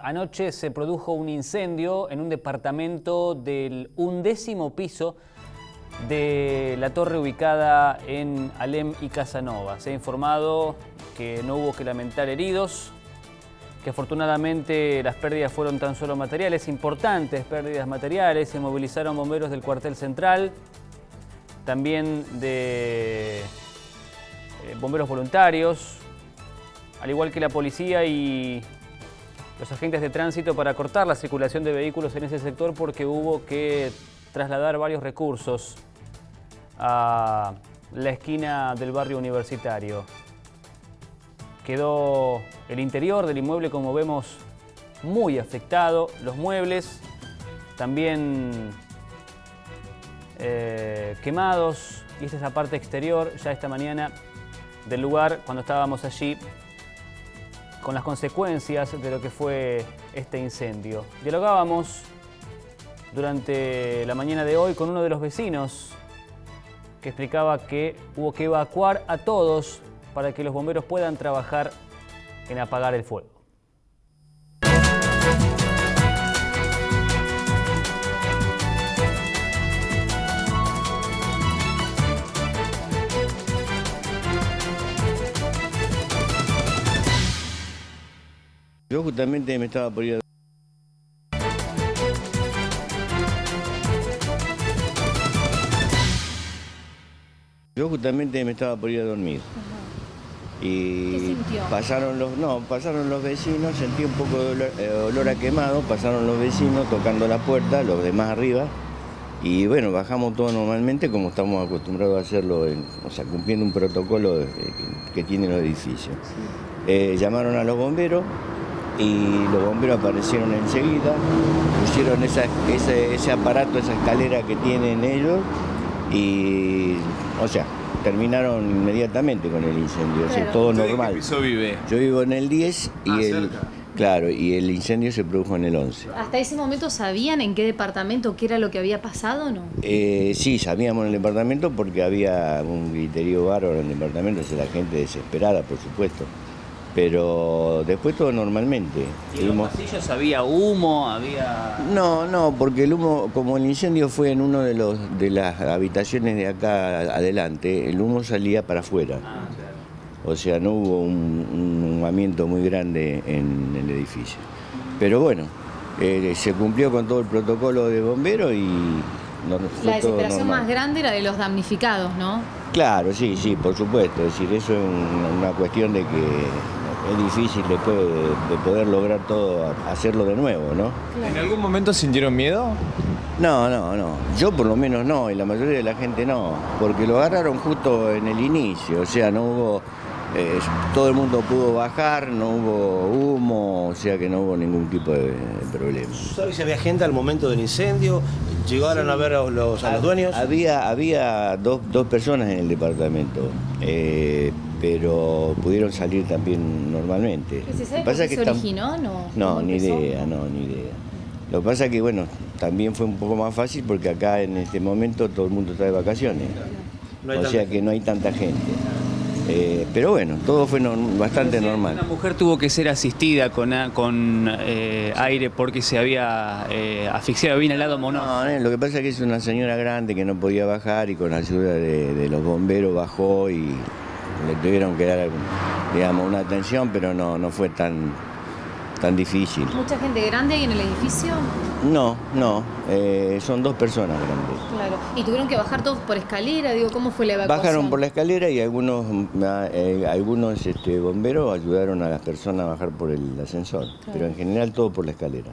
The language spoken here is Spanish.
Anoche se produjo un incendio en un departamento del undécimo piso de la torre ubicada en Alem y Casanova. Se ha informado que no hubo que lamentar heridos, que afortunadamente las pérdidas fueron tan solo materiales, importantes pérdidas materiales. Se movilizaron bomberos del cuartel central, también de eh, bomberos voluntarios, al igual que la policía y los agentes de tránsito para cortar la circulación de vehículos en ese sector porque hubo que trasladar varios recursos a la esquina del barrio universitario. Quedó el interior del inmueble, como vemos, muy afectado. Los muebles también eh, quemados. Y esta es la parte exterior, ya esta mañana del lugar, cuando estábamos allí, con las consecuencias de lo que fue este incendio. Dialogábamos durante la mañana de hoy con uno de los vecinos que explicaba que hubo que evacuar a todos para que los bomberos puedan trabajar en apagar el fuego. Yo justamente me estaba por ir a... Yo justamente me estaba por ir a dormir. Y pasaron los, no, pasaron los vecinos, sentí un poco de eh, olor, a quemado, pasaron los vecinos tocando la puerta, los demás arriba, y bueno, bajamos todo normalmente como estamos acostumbrados a hacerlo, o sea, cumpliendo un protocolo que, tiene los edificios. Eh, llamaron a los bomberos, y los bomberos aparecieron enseguida, pusieron ese, aparato, esa escalera que tienen ellos y, o sea, terminaron inmediatamente con el incendio, o sea, todo normal. ¿Qué vive? Yo vivo en el 10 y ah, el... Claro, y el incendio se produjo en el 11. ¿Hasta ese momento sabían en qué departamento, qué era lo que había pasado o no? Eh, sí, sabíamos en el departamento porque había un griterío bárbaro en el departamento, o la gente desesperada, por supuesto pero después todo normalmente. ¿Y en los pasillos había humo? había No, no, porque el humo, como el incendio fue en uno de los de las habitaciones de acá adelante, el humo salía para afuera. Ah, o sea, no hubo un, un muy grande en el edificio. Pero bueno, eh, se cumplió con todo el protocolo de bomberos y... No, la desesperación más grande era de los damnificados, ¿no? Claro, sí, sí, por supuesto. Es decir, eso es una cuestión de que es difícil después de, poder lograr todo, hacerlo de nuevo, ¿no? ¿En algún momento sintieron miedo? No, no, no. Yo por lo menos no, y la mayoría de la gente no, porque lo agarraron justo en el inicio, o sea, no hubo... Eh, todo el mundo pudo bajar, no hubo o sea que no hubo ningún tipo de, problema. ¿Sabes si había gente al momento del incendio? ¿Llegaron a ver a los, dueños? Había, había dos, personas en el departamento. Eh, pero pudieron salir también normalmente. ¿Se sabe pasa que se originó? No, no ni idea, no, ni idea. Lo que pasa es que, bueno, también fue un poco más fácil porque acá en este momento todo el mundo está de vacaciones. o sea que no hay tanta gente. Eh, pero bueno, todo fue bastante normal. Una mujer tuvo que ser asistida con, con eh, aire porque se había eh, asfixiado, bien al lado monóxido. No, lo que pasa es que es una señora grande que no podía bajar y con ayuda de los bomberos bajó y le tuvieron que dar digamos, una atención, pero no, no fue tan, tan difícil. ¿Mucha gente grande ahí en el edificio? No, no, eh, son dos personas grandes. Claro, ¿y tuvieron que bajar todos por escalera? Digo, ¿cómo fue la evacuación? Bajaron por la escalera y algunos, eh, algunos este, bomberos ayudaron a las personas a bajar por el ascensor, pero en general todo por la escalera.